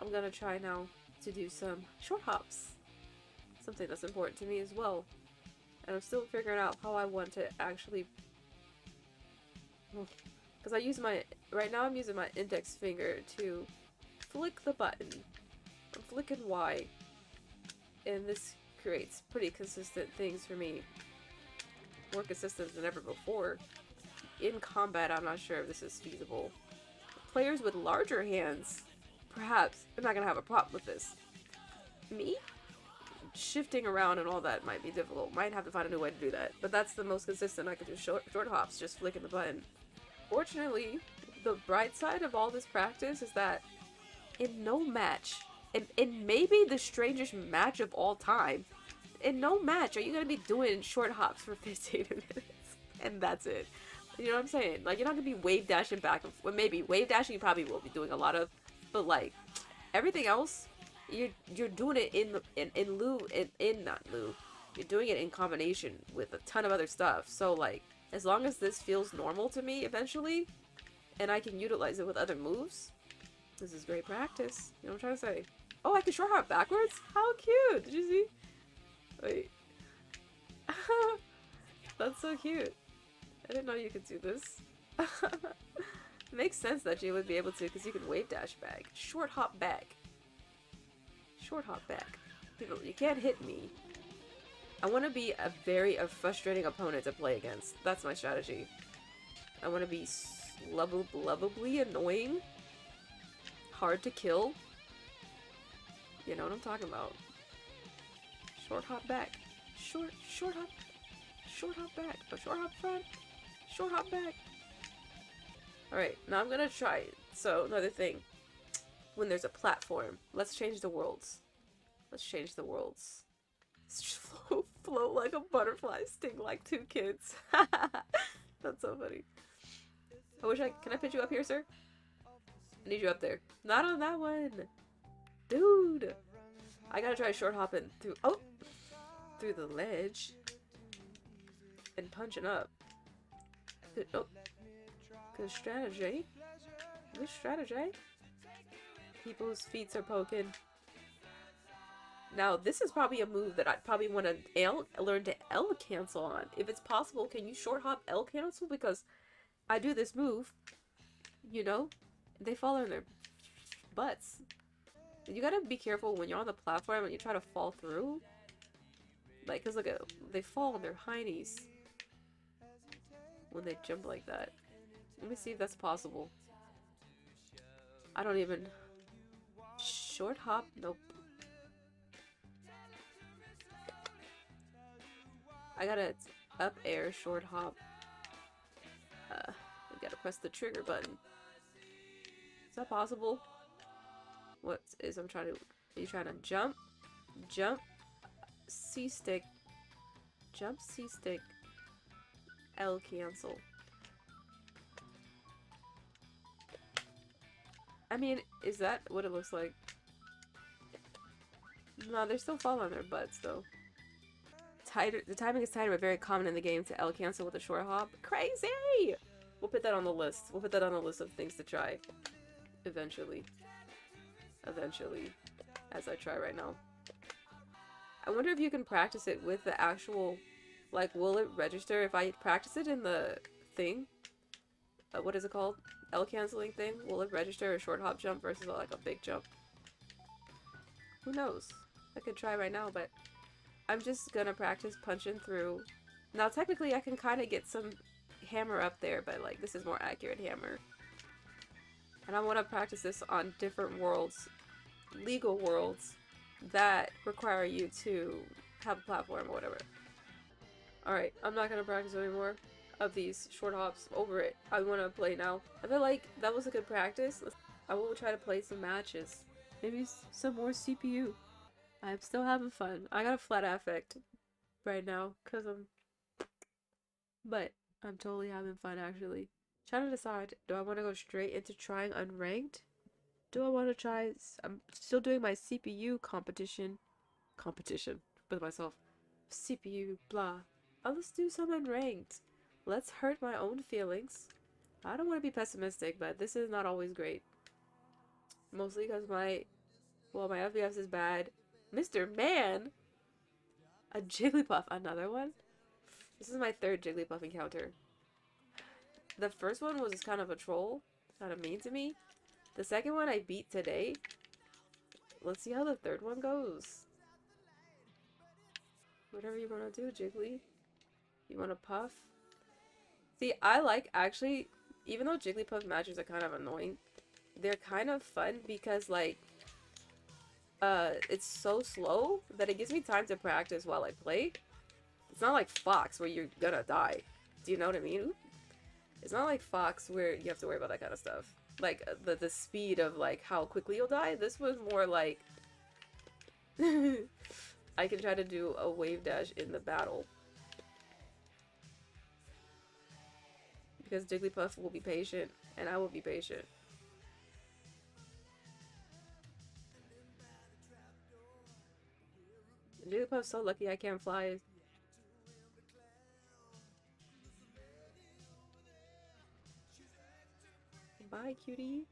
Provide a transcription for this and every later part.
I'm gonna try now to do some short hops. Something that's important to me as well. And I'm still figuring out how I want to actually... Because I use my... Right now I'm using my index finger to flick the button. I'm flicking Y. And this creates pretty consistent things for me. More consistent than ever before. In combat, I'm not sure if this is feasible. Players with larger hands, perhaps, I'm not going to have a problem with this. Me? Shifting around and all that might be difficult. Might have to find a new way to do that. But that's the most consistent I could do. Short, short hops, just flicking the button. Fortunately, the bright side of all this practice is that in no match, in, and maybe the strangest match of all time, in no match are you going to be doing short hops for 15 minutes. And that's it. You know what I'm saying? Like, you're not gonna be wave dashing back and well, maybe wave dashing you probably will be doing a lot of, but like, everything else, you're you're doing it in in, in lieu in, in not lieu, you're doing it in combination with a ton of other stuff. So like, as long as this feels normal to me eventually, and I can utilize it with other moves, this is great practice. You know what I'm trying to say? Oh, I can short hop backwards? How cute! Did you see? Wait. That's so cute. I didn't know you could do this. Makes sense that you would be able to because you can wave dash back. Short hop back. Short hop back. People, you can't hit me. I want to be a very a frustrating opponent to play against. That's my strategy. I want to be lovably annoying. Hard to kill. You know what I'm talking about. Short hop back. Short, short hop. Short hop back. Short hop front. Short hop back. Alright, now I'm gonna try it. So, another thing. When there's a platform, let's change the worlds. Let's change the worlds. Float, float like a butterfly, sting like two kids. That's so funny. I wish I- can I put you up here, sir? I need you up there. Not on that one! Dude! I gotta try short hopping through- oh! Through the ledge. And punching up. Oh. Good strategy. Good strategy. People's feet are poking. Now, this is probably a move that I'd probably want to L learn to L cancel on. If it's possible, can you short hop L cancel? Because I do this move, you know, they fall on their butts. You gotta be careful when you're on the platform and you try to fall through. Like, cause look at, they fall on their heinies when they jump like that. Let me see if that's possible. I don't even... Short hop? Nope. I gotta up air short hop. Uh, I gotta press the trigger button. Is that possible? What is I'm trying to... Are you trying to jump? Jump? C-stick. Jump C-stick. L cancel. I mean, is that what it looks like? No, they're still falling on their butts though. Tighter, the timing is tighter but very common in the game to L cancel with a short hop. Crazy! We'll put that on the list. We'll put that on the list of things to try. Eventually. Eventually. As I try right now. I wonder if you can practice it with the actual like, will it register if I practice it in the thing? Uh, what is it called? L canceling thing? Will it register a short hop jump versus like a big jump? Who knows? I could try right now, but I'm just gonna practice punching through. Now, technically, I can kind of get some hammer up there, but like, this is more accurate hammer. And I want to practice this on different worlds, legal worlds, that require you to have a platform or whatever. Alright, I'm not gonna practice anymore of these short hops over it. I want to play now. I feel like that was a good practice. I will try to play some matches. Maybe some more CPU. I'm still having fun. I got a flat affect right now because I'm... But I'm totally having fun actually. Trying to decide, do I want to go straight into trying unranked? Do I want to try... I'm still doing my CPU competition. Competition with myself. CPU, blah. Oh, let's do some unranked. Let's hurt my own feelings. I don't want to be pessimistic, but this is not always great. Mostly because my Well, my FPS is bad. Mr. Man! A Jigglypuff, another one? This is my third Jigglypuff encounter. The first one was kind of a troll, kind of mean to me. The second one I beat today. Let's see how the third one goes. Whatever you want to do, Jiggly. You want to puff? See, I like, actually, even though Jigglypuff matches are kind of annoying, they're kind of fun because, like, uh, it's so slow that it gives me time to practice while I play. It's not like Fox where you're gonna die. Do you know what I mean? It's not like Fox where you have to worry about that kind of stuff. Like, uh, the, the speed of, like, how quickly you'll die. This was more like... I can try to do a wave dash in the battle. Because Jigglypuff will be patient, and I will be patient. Jigglypuff's so lucky I can't fly. Bye, cutie.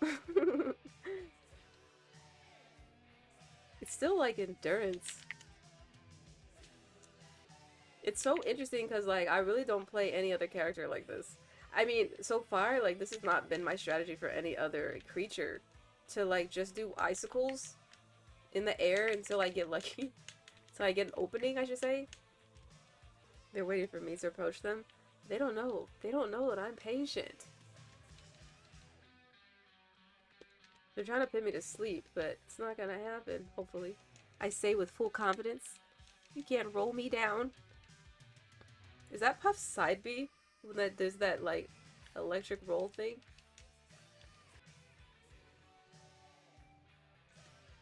it's still like endurance. It's so interesting because like I really don't play any other character like this. I mean, so far, like this has not been my strategy for any other creature to like just do icicles in the air until I get lucky. so I get an opening, I should say. They're waiting for me to approach them. They don't know. They don't know that I'm patient. They're trying to put me to sleep, but it's not gonna happen, hopefully. I say with full confidence. You can't roll me down. Is that Puff's side B? When that there's that like electric roll thing?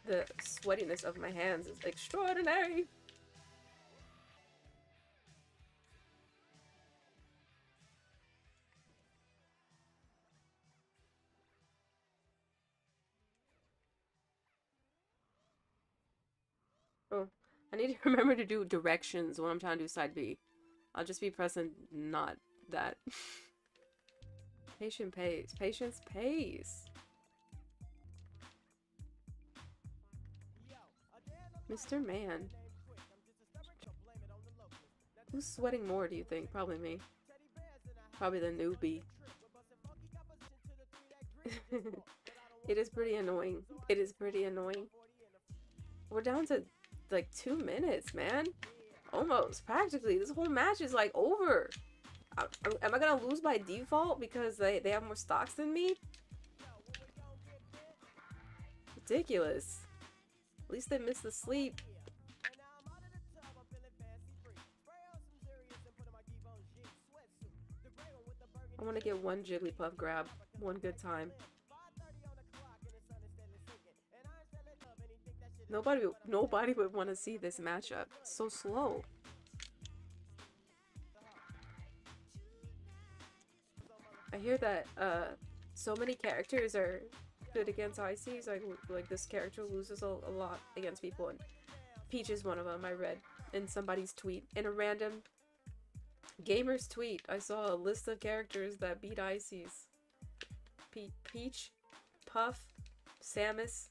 The sweatiness of my hands is extraordinary. Oh, I need to remember to do directions when I'm trying to do side B. I'll just be pressing not that. Patient pays. Patience pays. Mr. Man. Who's sweating more, do you think? Probably me. Probably the newbie. it is pretty annoying. It is pretty annoying. We're down to like two minutes, man. Almost, practically. This whole match is like over. I, am I gonna lose by default because they, they have more stocks than me? Ridiculous. At least they missed the sleep. I want to get one Jigglypuff grab. One good time. Nobody, nobody would want to see this matchup. so slow. I hear that uh, so many characters are good against ICs. Like, like this character loses a, a lot against people, and Peach is one of them. I read in somebody's tweet in a random gamer's tweet. I saw a list of characters that beat ICs. Pe Peach, Puff, Samus,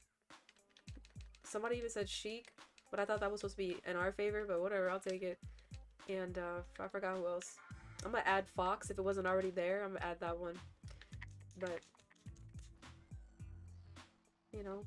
Somebody even said Sheik, but I thought that was supposed to be in our favor, but whatever, I'll take it. And uh, I forgot who else. I'm gonna add Fox if it wasn't already there. I'm gonna add that one. But, you know,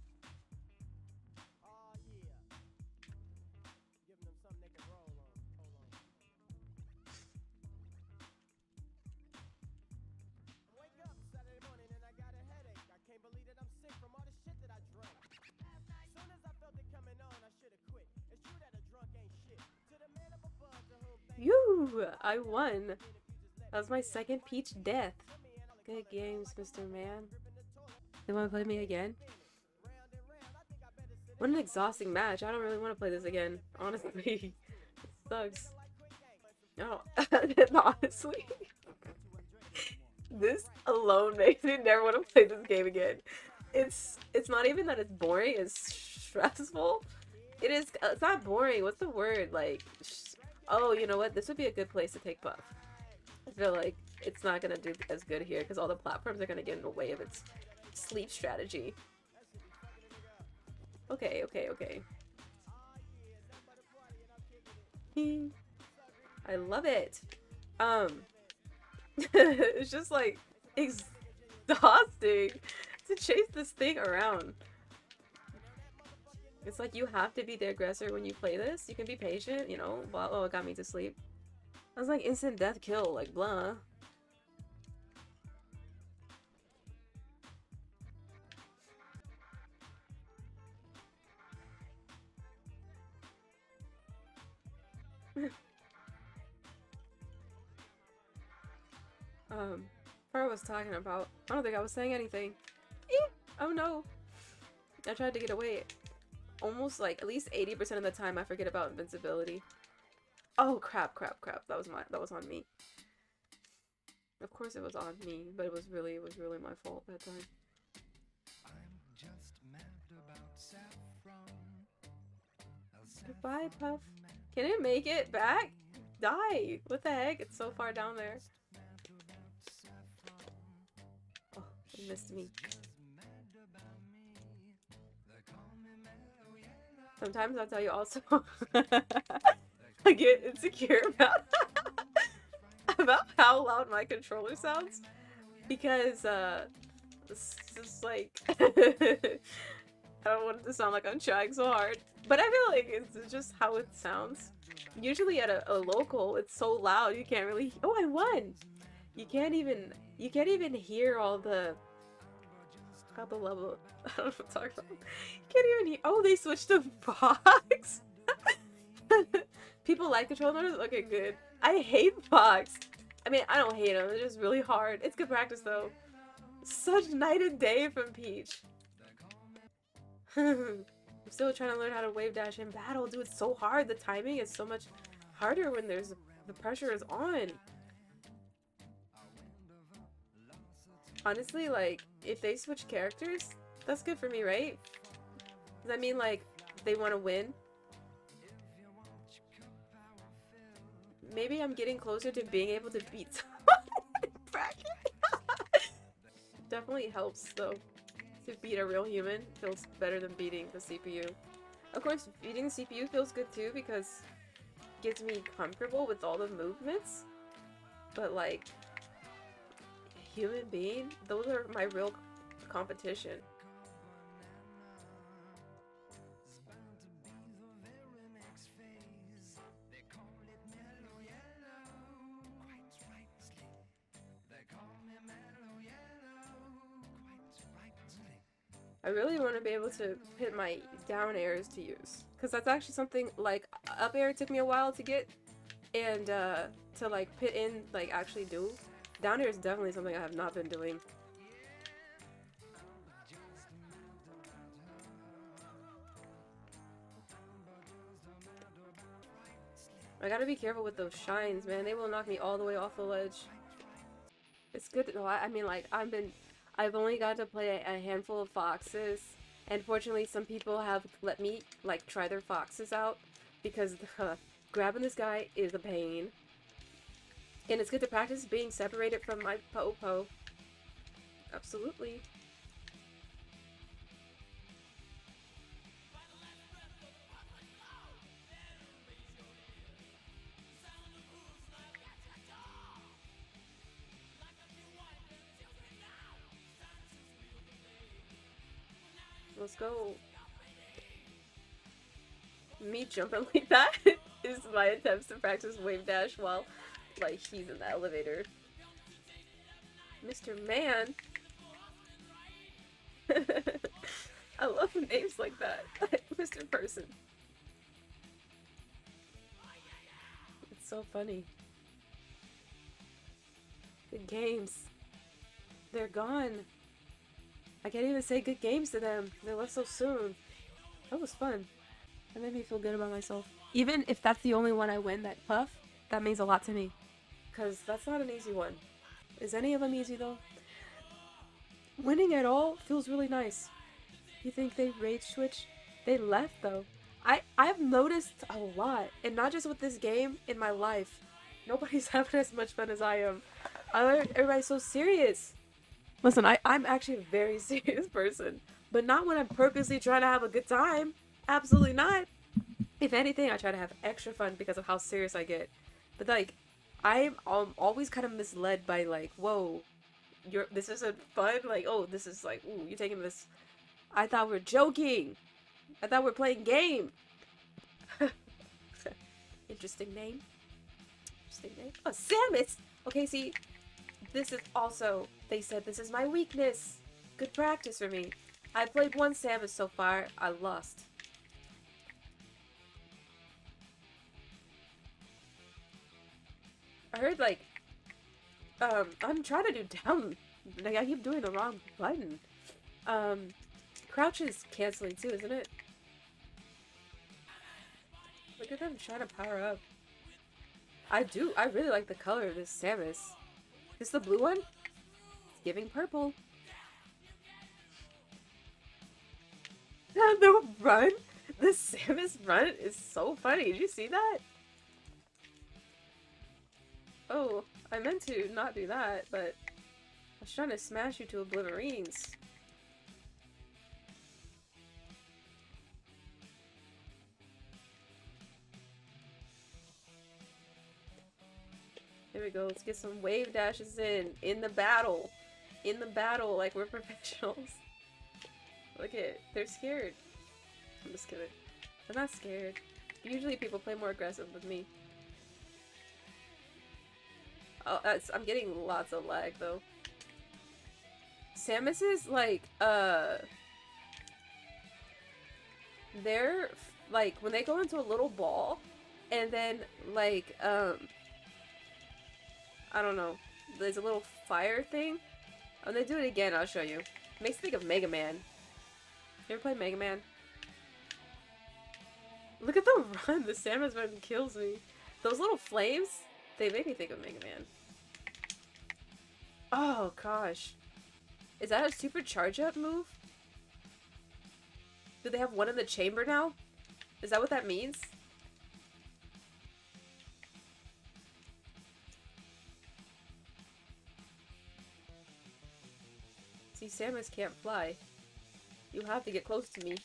You! I won! That was my second Peach death. Good games, Mr. Man. You want to play me again? What an exhausting match. I don't really want to play this again, honestly. it sucks. No, honestly. this alone makes me never want to play this game again. It's it's not even that it's boring, it's stressful. It is, it's not boring, what's the word? Like, Oh, you know what? This would be a good place to take Puff. I feel like it's not gonna do as good here because all the platforms are gonna get in the way of its sleep strategy. Okay, okay, okay. I love it. Um, it's just like exhausting to chase this thing around. It's like you have to be the aggressor when you play this. You can be patient, you know. Well, oh, it got me to sleep. I was like instant death kill, like blah. um, what I was talking about. I don't think I was saying anything. Eh, oh no. I tried to get away. Almost like at least 80% of the time I forget about invincibility. Oh crap, crap, crap. That was my that was on me. Of course it was on me, but it was really it was really my fault that time. Goodbye, Puff. Can it make it back? Die! What the heck? It's so far down there. Oh, it missed me. Sometimes I'll tell you also I get insecure about about how loud my controller sounds because uh it's just like I don't want it to sound like I'm trying so hard but I feel like it's just how it sounds. Usually at a, a local it's so loud you can't really oh I won! You can't even you can't even hear all the how the level I don't know what I'm talking about you can't even hear oh they switched to box. People like controllers? Okay, good. I hate box. I mean, I don't hate them. It's just really hard. It's good practice, though. Such night and day from Peach. I'm still trying to learn how to wave dash in battle. Dude, it's so hard. The timing is so much harder when there's the pressure is on. Honestly, like, if they switch characters, that's good for me, right? Does that mean, like, they want to win? maybe I'm getting closer to being able to beat someone. Definitely helps though. To beat a real human feels better than beating the CPU. Of course, beating the CPU feels good too because it gets me comfortable with all the movements. But like, human being, those are my real competition. I really want to be able to hit my down airs to use. Because that's actually something, like, up air took me a while to get, and uh, to, like, put in, like, actually do. Down air is definitely something I have not been doing. I gotta be careful with those shines, man. They will knock me all the way off the ledge. It's good to know. I mean, like, I've been I've only got to play a handful of foxes, and fortunately some people have let me, like, try their foxes out, because uh, grabbing this guy is a pain. And it's good to practice being separated from my Popo. Absolutely. Let's go. Me jumping like that is my attempts to practice wave dash while, like, he's in the elevator. Mr. Man. I love names like that. Mr. Person. It's so funny. The games. They're gone. I can't even say good games to them. They left so soon. That was fun. That made me feel good about myself. Even if that's the only one I win, that puff, that means a lot to me. Because that's not an easy one. Is any of them easy though? Winning at all feels really nice. You think they rage switch? They left though. I, I've noticed a lot, and not just with this game, in my life. Nobody's having as much fun as I am. I, everybody's so serious. Listen, I, I'm actually a very serious person, but not when I'm purposely trying to have a good time. Absolutely not. If anything, I try to have extra fun because of how serious I get. But like, I'm um, always kind of misled by like, whoa, you're this isn't fun. Like, oh, this is like, ooh, you're taking this. I thought we are joking. I thought we are playing game. Interesting name. Interesting name. Oh, Samus. Okay, see, this is also. They said this is my weakness. Good practice for me. I played one Samus so far. I lost. I heard like um I'm trying to do down like I keep doing the wrong button. Um crouch is canceling too, isn't it? Look at them trying to power up. I do I really like the color of this Samus. Is the blue one? It's giving purple. the run? The Samus run is so funny. Did you see that? Oh, I meant to not do that, but I was trying to smash you to obliverines. Here we go, let's get some wave dashes in, in the battle. In the battle, like we're professionals. Look at, they're scared. I'm just kidding. I'm not scared. Usually people play more aggressive with me. Oh, I'm getting lots of lag though. Samus is like, uh, they're like when they go into a little ball, and then like um, I don't know, there's a little fire thing. When they do it again, I'll show you. Makes me think of Mega Man. You ever play Mega Man? Look at the run! The Samus run kills me. Those little flames, they made me think of Mega Man. Oh, gosh. Is that a super charge up move? Do they have one in the chamber now? Is that what that means? See, Samus can't fly. You have to get close to me.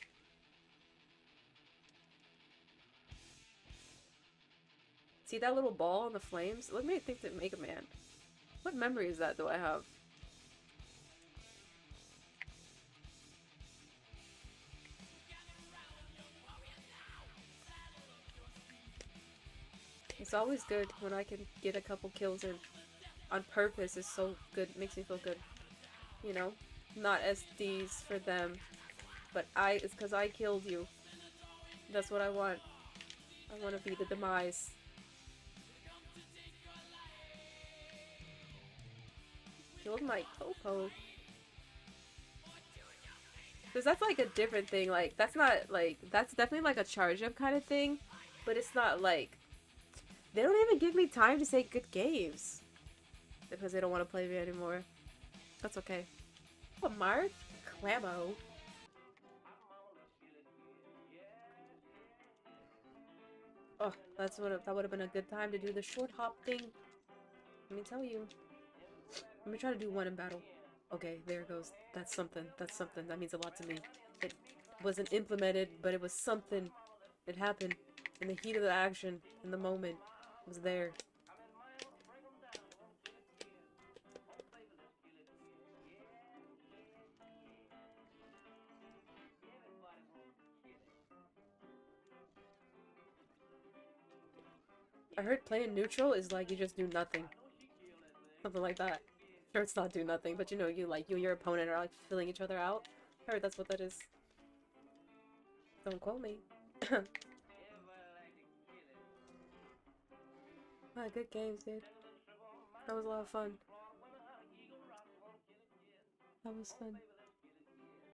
See that little ball in the flames? Let me think that Mega Man. What memory is that do I have? It's always good when I can get a couple kills in on purpose is so good, makes me feel good. You know? Not SDs for them, but I, it's because I killed you. That's what I want. I want to be the demise. Killed my Popo. Because that's like a different thing. Like, that's not like, that's definitely like a charge up kind of thing. But it's not like, they don't even give me time to say good games. Because they don't want to play me anymore. That's okay. What, Mark? Clamo. Oh, that's what that would have been a good time to do the short hop thing. Let me tell you. Let me try to do one in battle. Okay, there goes. That's something. That's something. That means a lot to me. It wasn't implemented, but it was something. It happened. In the heat of the action. In the moment. It was there. I heard playing neutral is like you just do nothing. Something like that. It's not do nothing, but you know, you like you and your opponent are like filling each other out. I heard that's what that is. Don't quote me. ah, good games, dude. That was a lot of fun. That was fun.